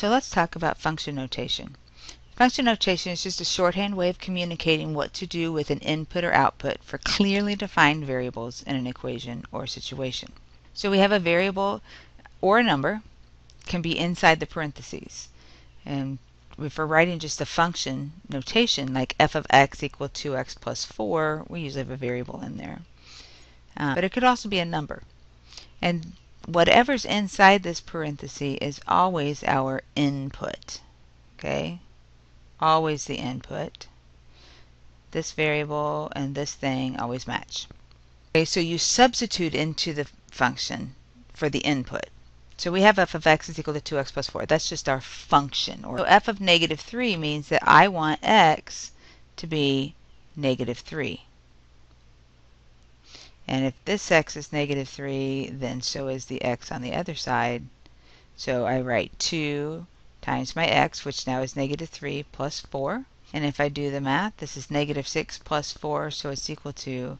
So let's talk about function notation. Function notation is just a shorthand way of communicating what to do with an input or output for clearly defined variables in an equation or situation. So we have a variable or a number can be inside the parentheses. And if we're writing just a function notation like f of x equal 2x plus 4, we usually have a variable in there. Uh, but it could also be a number. And whatever's inside this parenthesis is always our input. Okay? Always the input. This variable and this thing always match. Okay, so you substitute into the function for the input. So we have f of x is equal to 2x plus 4. That's just our function. So f of negative 3 means that I want x to be negative 3. And if this x is negative 3, then so is the x on the other side. So I write 2 times my x, which now is negative 3, plus 4. And if I do the math, this is negative 6 plus 4, so it's equal to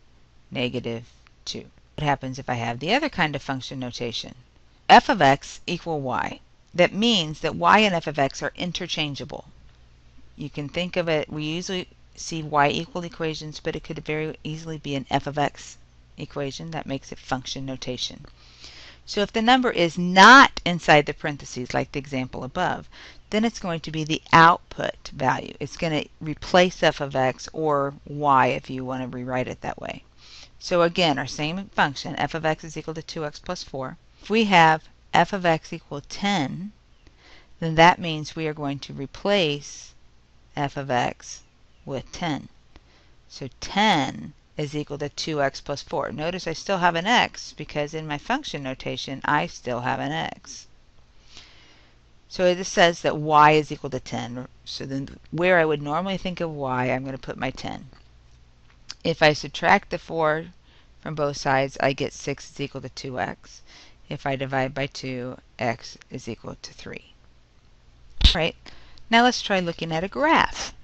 negative 2. What happens if I have the other kind of function notation? f of x equal y. That means that y and f of x are interchangeable. You can think of it, we usually see y equal equations, but it could very easily be an f of x equation. That makes it function notation. So if the number is not inside the parentheses, like the example above, then it's going to be the output value. It's going to replace f of x or y if you want to rewrite it that way. So again, our same function, f of x is equal to 2x plus 4. If we have f of x equal 10, then that means we are going to replace f of x with 10. So 10 is equal to 2x plus 4. Notice I still have an x because in my function notation I still have an x. So it says that y is equal to 10. So then where I would normally think of y, I'm going to put my 10. If I subtract the 4 from both sides, I get 6 is equal to 2x. If I divide by 2, x is equal to 3. All right, now let's try looking at a graph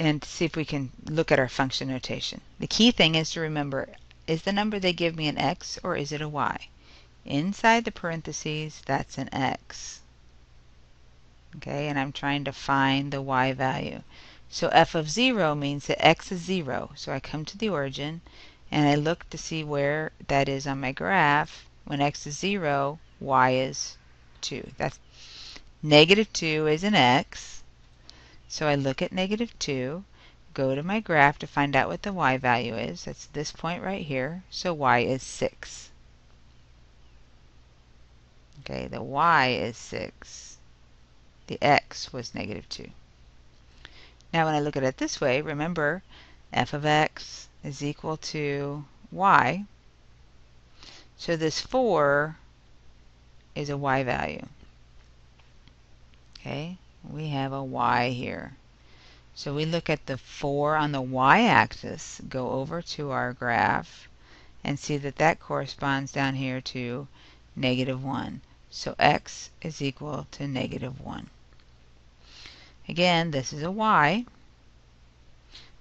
and see if we can look at our function notation. The key thing is to remember, is the number they give me an x or is it a y? Inside the parentheses, that's an x. Okay, and I'm trying to find the y value. So f of 0 means that x is 0. So I come to the origin and I look to see where that is on my graph when x is 0, y is 2. That's negative 2 is an x. So I look at negative 2, go to my graph to find out what the y value is. That's this point right here. So y is 6. Okay, the y is 6. The x was negative 2. Now when I look at it this way, remember f of x is equal to y. So this 4 is a y value. Okay, we have a y here. So we look at the 4 on the y-axis, go over to our graph, and see that that corresponds down here to negative 1. So x is equal to negative 1. Again, this is a y.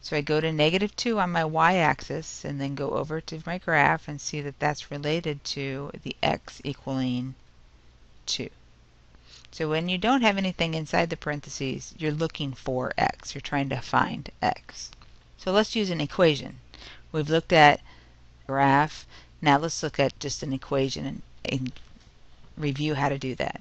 So I go to negative 2 on my y-axis and then go over to my graph and see that that's related to the x equaling 2. So when you don't have anything inside the parentheses, you're looking for x. You're trying to find x. So let's use an equation. We've looked at graph. Now let's look at just an equation and, and review how to do that.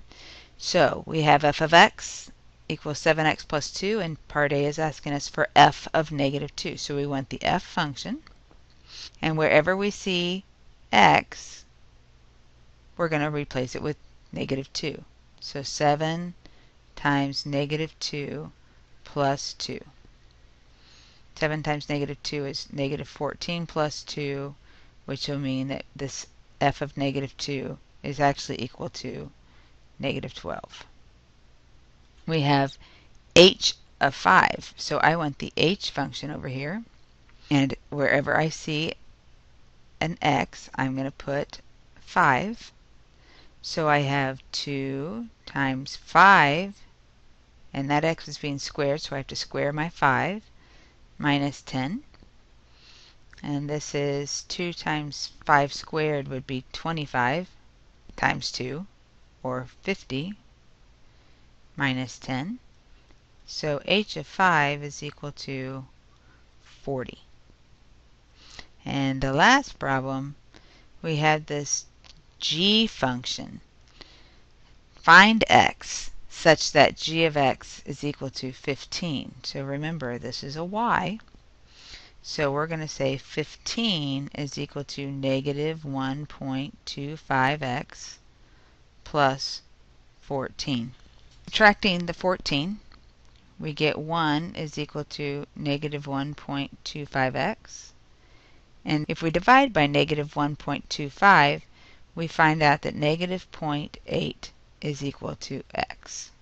So we have f of x equals 7x plus 2, and part A is asking us for f of negative 2. So we want the f function, and wherever we see x, we're going to replace it with negative 2. So 7 times negative 2 plus 2. 7 times negative 2 is negative 14 plus 2, which will mean that this f of negative 2 is actually equal to negative 12 we have h of 5. So I want the h function over here. And wherever I see an x, I'm going to put 5. So I have 2 times 5, and that x is being squared, so I have to square my 5, minus 10. And this is 2 times 5 squared would be 25 times 2, or 50 minus 10. So h of 5 is equal to 40. And the last problem, we had this g function. Find x such that g of x is equal to 15. So remember, this is a y. So we're going to say 15 is equal to negative 1.25x plus 14. Subtracting the 14, we get 1 is equal to negative 1.25x. And if we divide by negative 1.25, we find out that negative 0.8 is equal to x.